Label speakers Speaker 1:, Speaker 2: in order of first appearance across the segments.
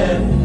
Speaker 1: heaven.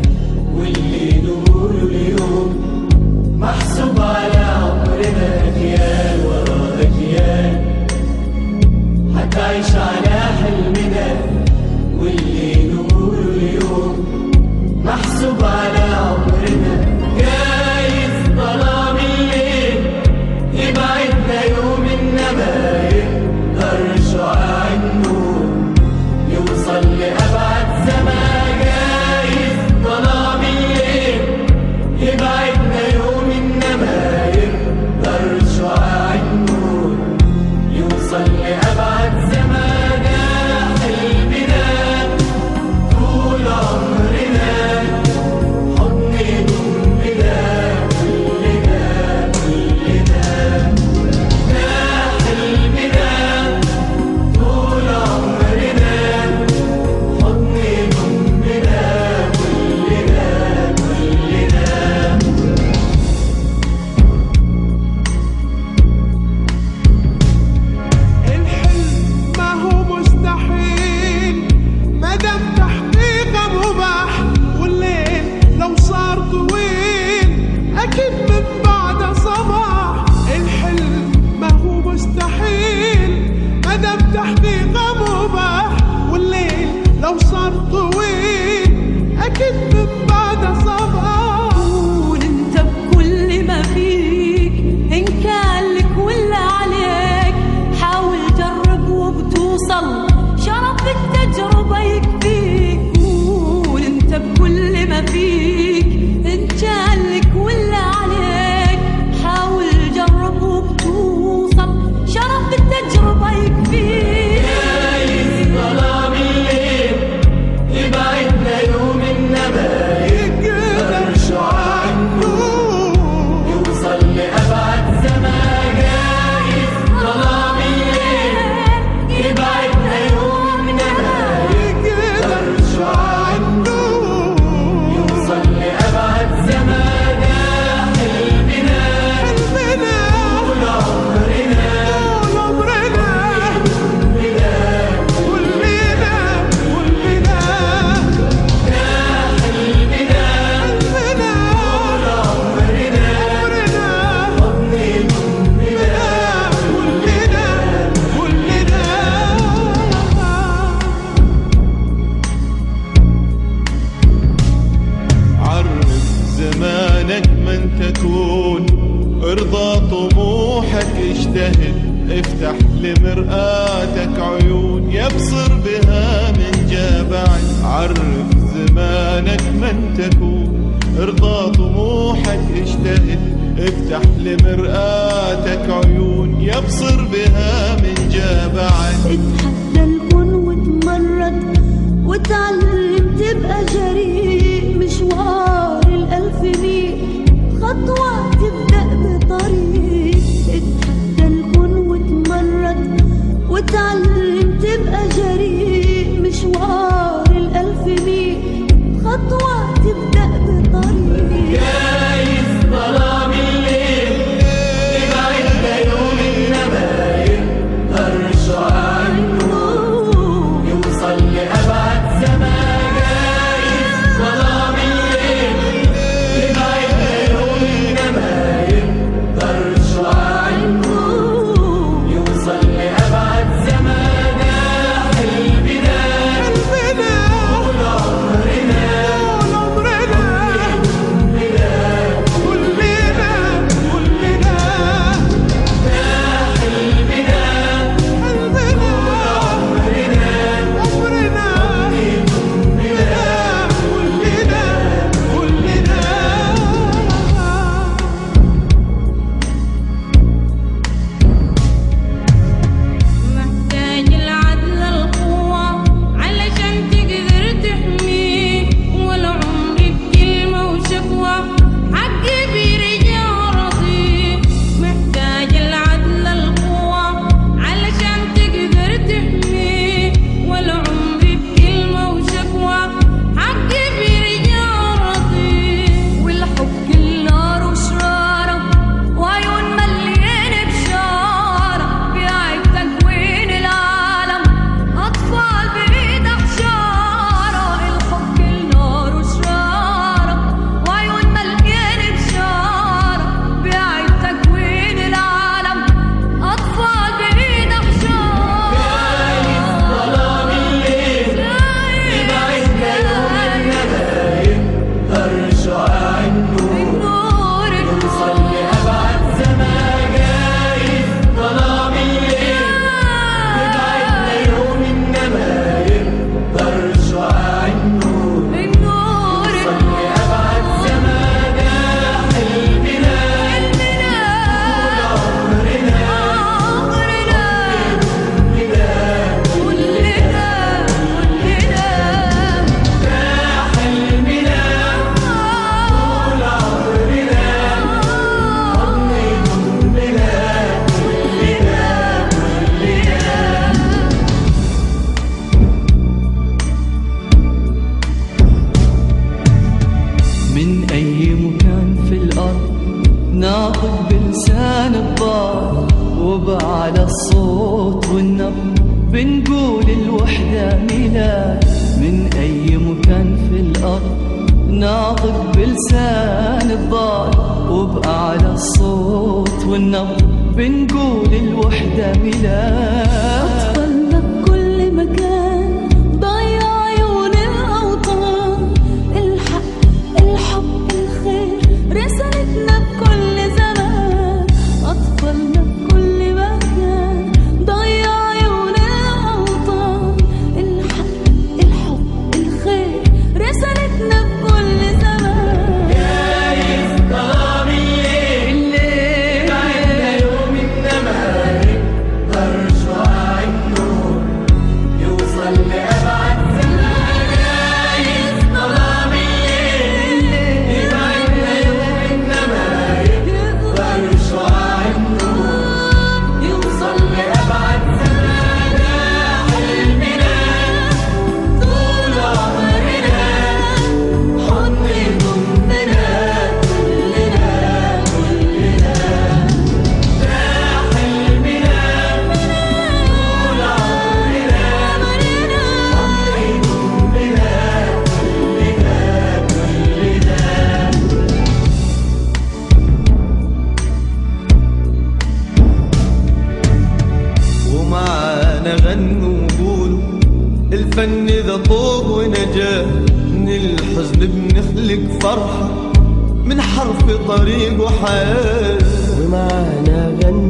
Speaker 1: فاتك عيون يبصر بها من جا بعد عرف زمانك من تكون ارضى طموحك اجتهد. افتح لمرآتك عيون يبصر بها من
Speaker 2: جا بعد Lord. ناطق بلسان الضال وبعلى الصوت والنبض بنقول الوحدة ميلاد من أي مكان في الأرض. ناطق بلسان الضال وبأعلى الصوت والنبض بنقول الوحدة ميلاد.
Speaker 3: غنوا وقولوا الفن ذا طوق ونجاة من الحزن بنخلق فرحة من حرف طريق وحياة.
Speaker 4: ومعانا غنوا